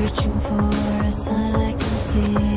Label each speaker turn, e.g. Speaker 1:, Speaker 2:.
Speaker 1: Searching for a sign I can see.